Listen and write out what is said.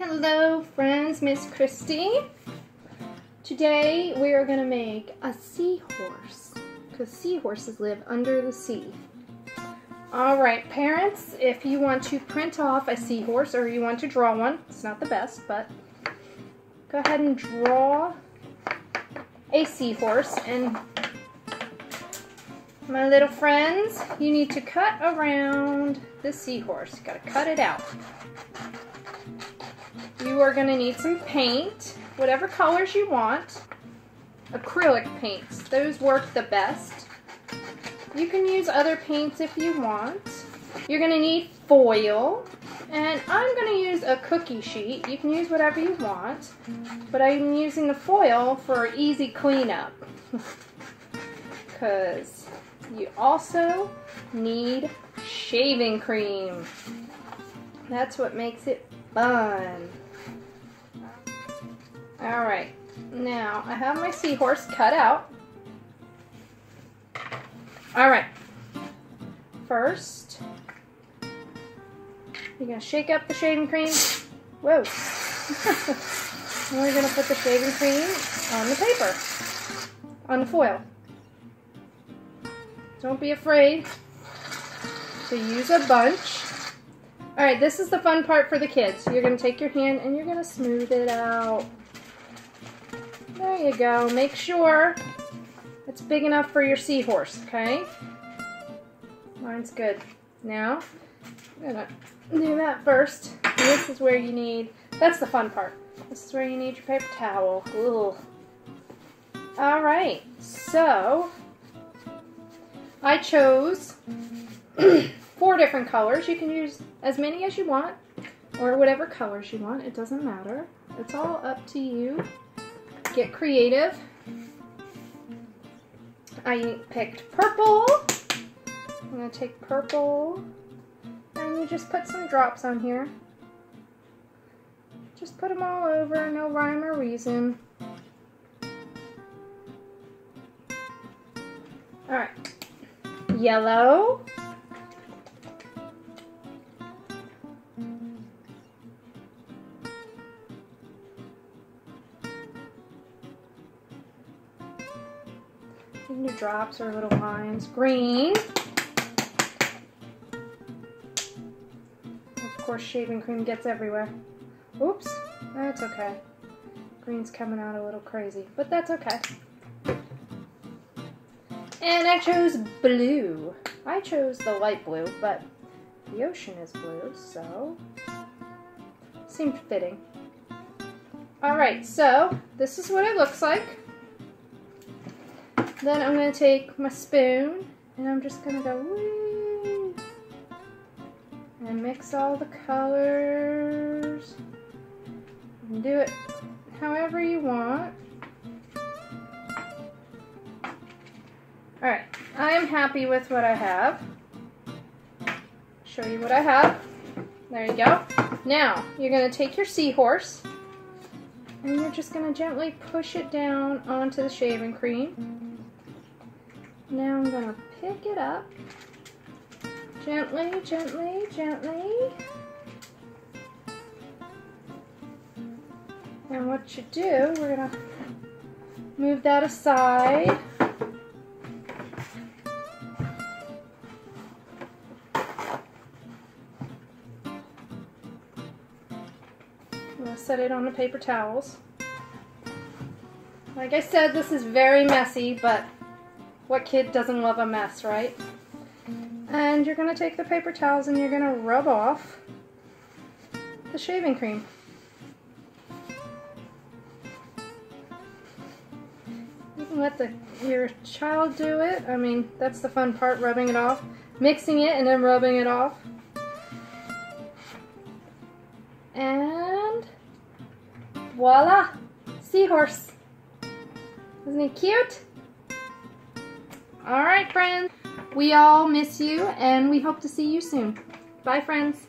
Hello friends, Miss Christi. Today we are going to make a seahorse because seahorses live under the sea. Alright parents, if you want to print off a seahorse or you want to draw one, it's not the best, but go ahead and draw a seahorse and my little friends, you need to cut around the seahorse. You gotta cut it out. You are gonna need some paint, whatever colors you want. Acrylic paints, those work the best. You can use other paints if you want. You're gonna need foil, and I'm gonna use a cookie sheet. You can use whatever you want, but I'm using the foil for easy cleanup. Because you also need shaving cream. That's what makes it fun. Alright, now I have my seahorse cut out. Alright, first, you're to shake up the shaving cream. Whoa. we're to put the shaving cream on the paper, on the foil. Don't be afraid to use a bunch. Alright, this is the fun part for the kids. You're to take your hand and you're to smooth it out. There you go. Make sure it's big enough for your seahorse, okay? Mine's good. Now, I'm to do that first. This is where you need, that's the fun part. This is where you need your paper towel. Alright, so I chose four different colors. You can use as many as you want or whatever colors you want. It doesn't matter. It's all up to you. Get creative. I picked purple. I'm going to take purple and you just put some drops on here. Just put them all over, no rhyme or reason. Alright, yellow. New drops or little lines. Green. Of course, shaving cream gets everywhere. Oops, that's okay. Green's coming out a little crazy, but that's okay. And I chose blue. I chose the light blue, but the ocean is blue, so seemed fitting. Alright, so this is what it looks like. Then I'm going to take my spoon and I'm just going to go and mix all the colors and do it however you want. Alright, I am happy with what I have. Show you what I have. There you go. Now, you're going to take your seahorse and you're just going to gently push it down onto the shaving cream. Now I'm to pick it up gently, gently, gently. And what you do, we're to move that aside. To set it on the paper towels. Like I said, this is very messy, but what kid doesn't love a mess, right? And you're going to take the paper towels and you're going to rub off the shaving cream. You can let the your child do it. I mean, that's the fun part, rubbing it off. Mixing it and then rubbing it off. And voila! Seahorse. Isn't he cute? Alright friends, we all miss you and we hope to see you soon. Bye friends.